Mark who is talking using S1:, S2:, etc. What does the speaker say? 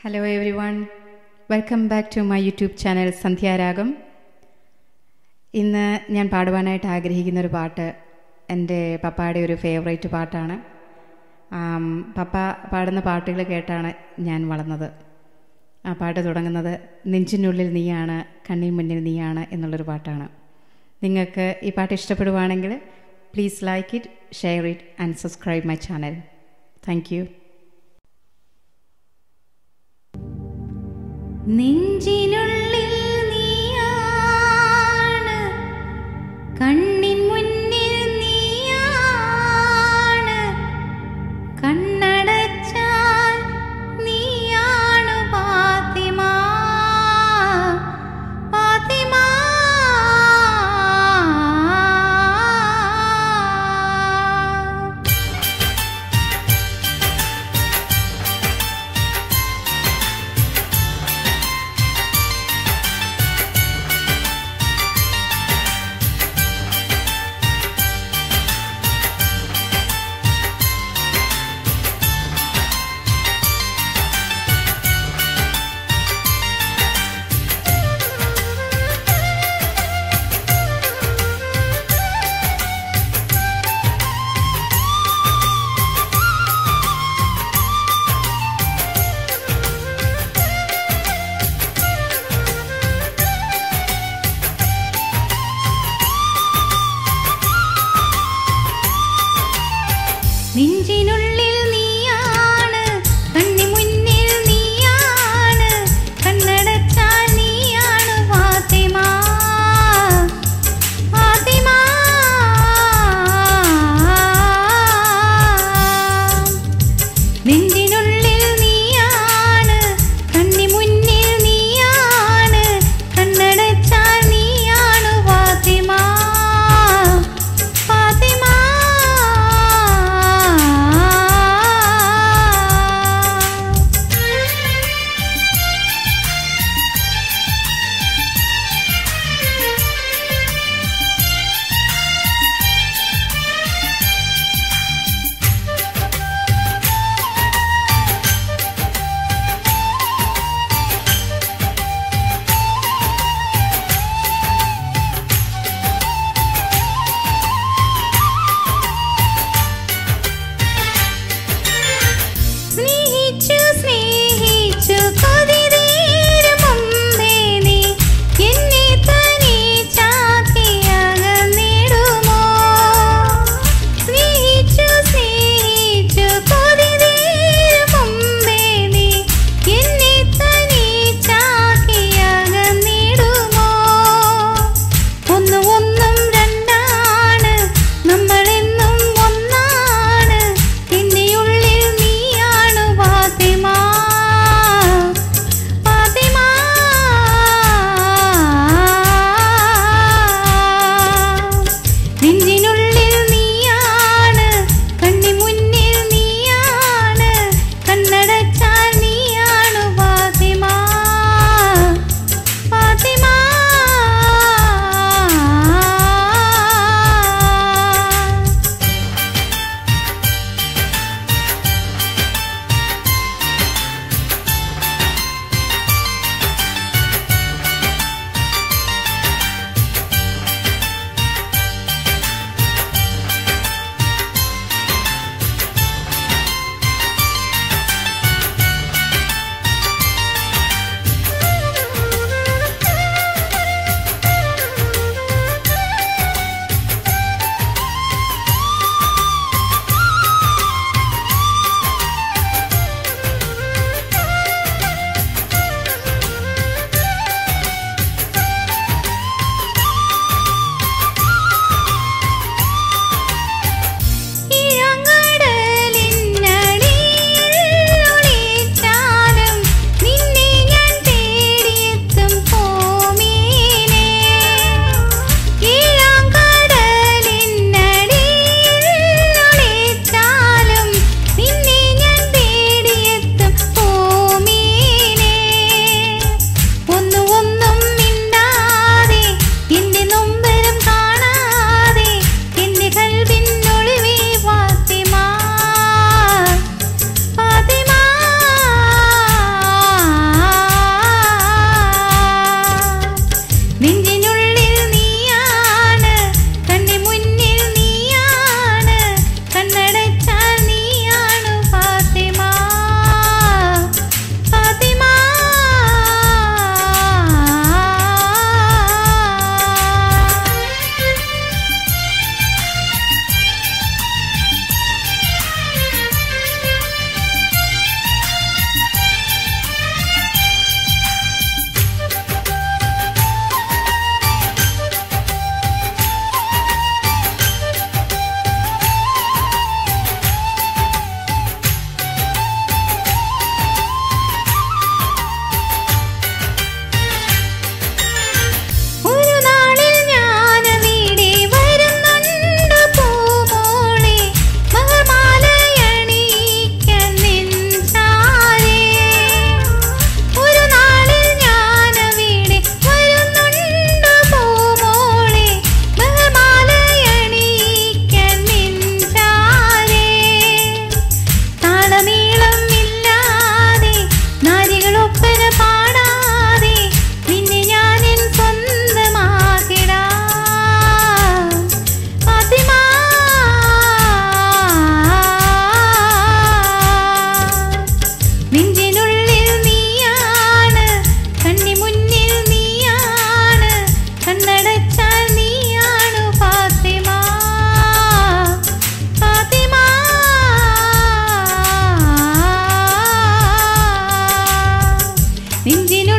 S1: Hello every one welcome back to my YouTube channel Sandhyaragam ഇന്ന് ഞാൻ പാടുവാനായിട്ട് ആഗ്രഹിക്കുന്ന ഒരു പാട്ട് എന്റെ പപ്പയുടെ ഒരു ഫേവറേറ്റ് പാട്ടാണ്. പപ്പ പാടുന്ന പാട്ടുകൾ കേട്ടാണ് ഞാൻ വളർന്നത്. ആ പാട്ട് തുടങ്ങുന്നത് നെഞ്ചിനുള്ളിൽ നീയാണ് കണ്ണിന് മുന്നിൽ നീയാണ് എന്നുള്ളൊരു പാട്ടാണ്. നിങ്ങൾക്ക് ഈ പാട്ട് ഇഷ്ടപ്പെടുവാണെങ്കിൽ please like it share it and subscribe my channel thank you
S2: നെഞ്ചിനുള്ളിൽ നീയാണ് കണ്ണിൻ स्नेह
S1: 明天。